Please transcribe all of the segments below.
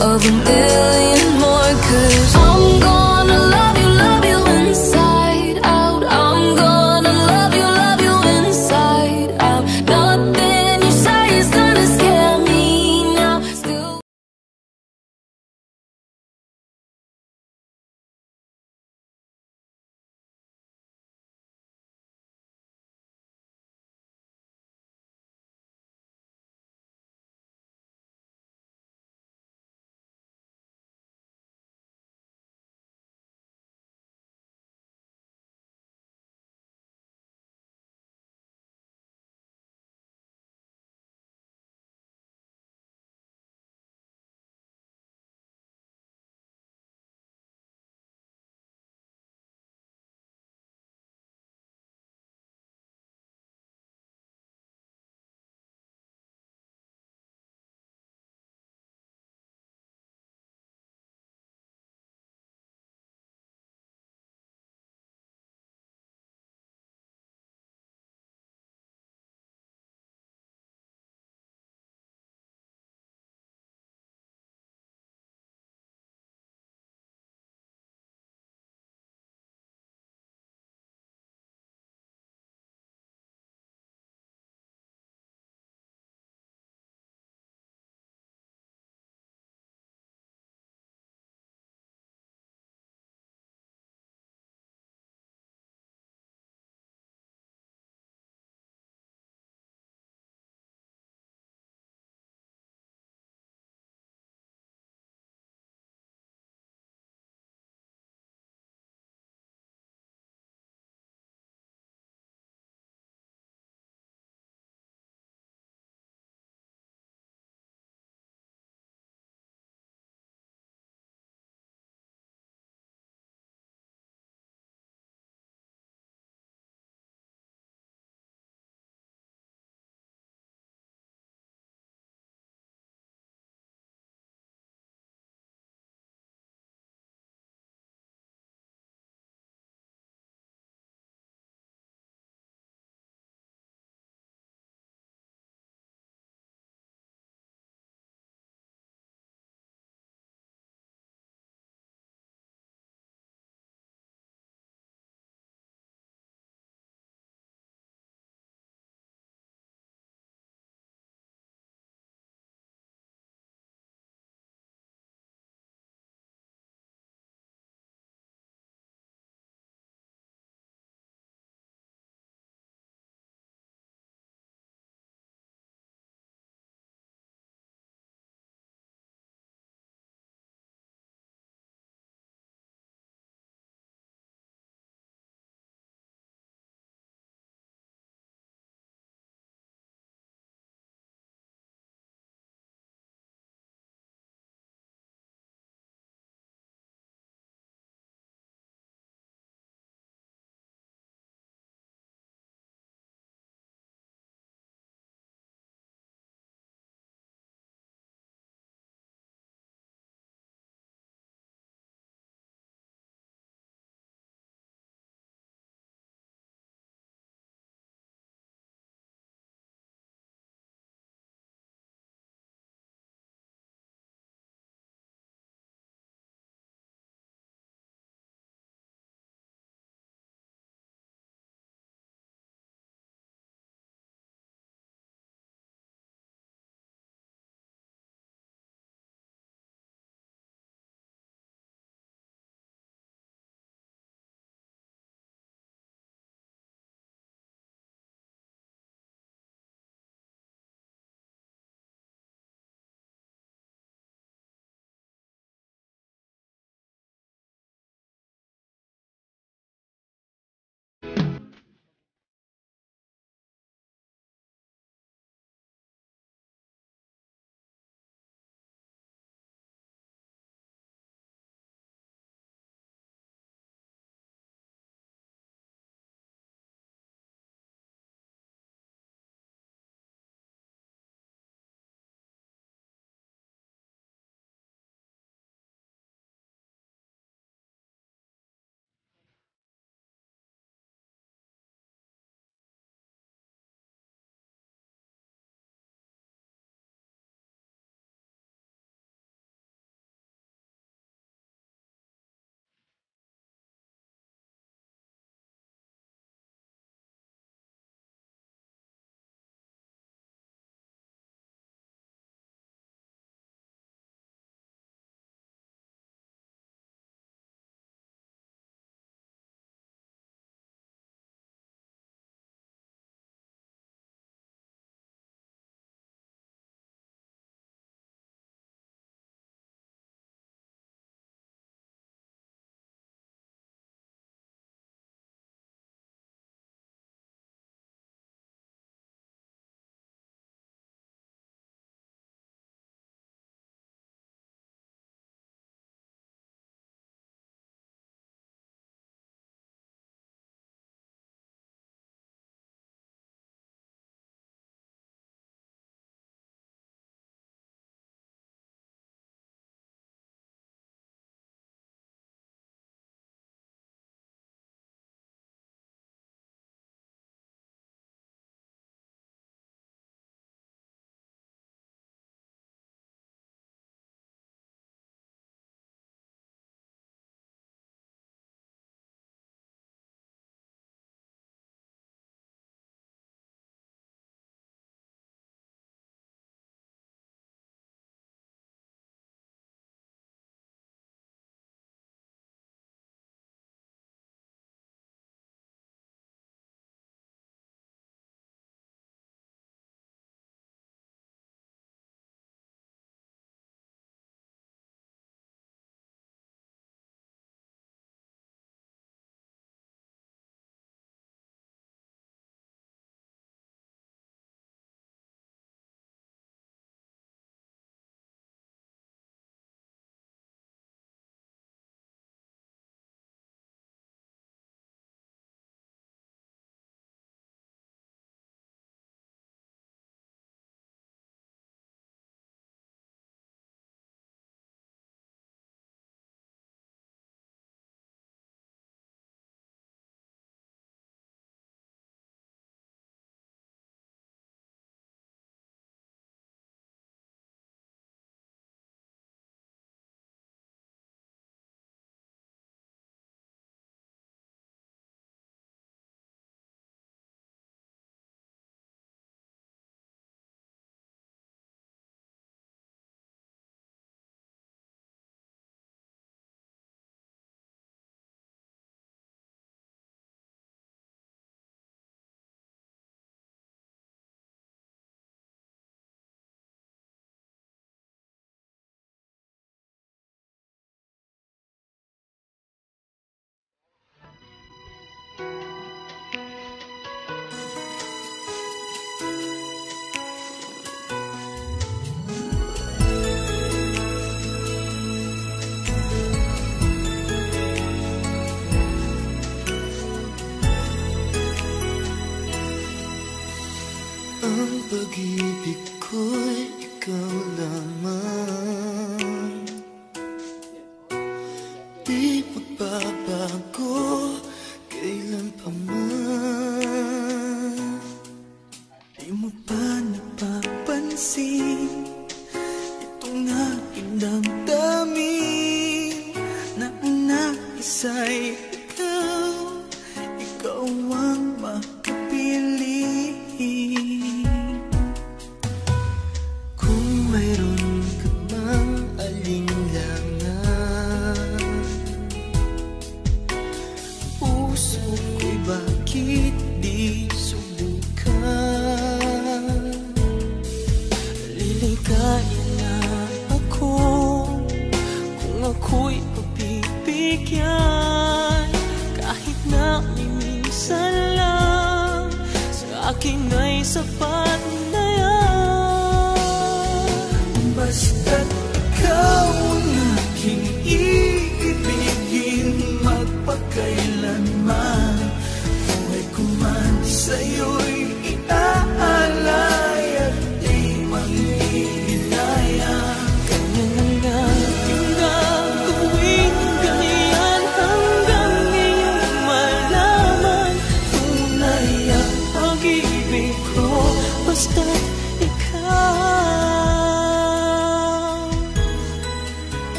of a million more cause di pagpapalagay yan. Kahit na minsan lang Sa akin ay sapat na yan. Basta't ikaw ang aking iibigin Magpakailanman Buhay ko man sa'yo'y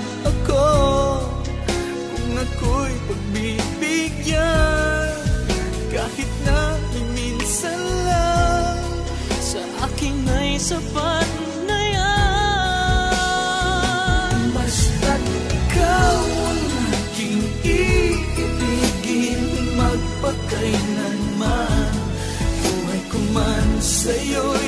ako Kung ako'y pagbibigyan. Kahit na minsan lang Sa akin ay sapat na yan. Basta't ikaw ang aking iibigin Magpakailanman Buhay ko man sa'yo'y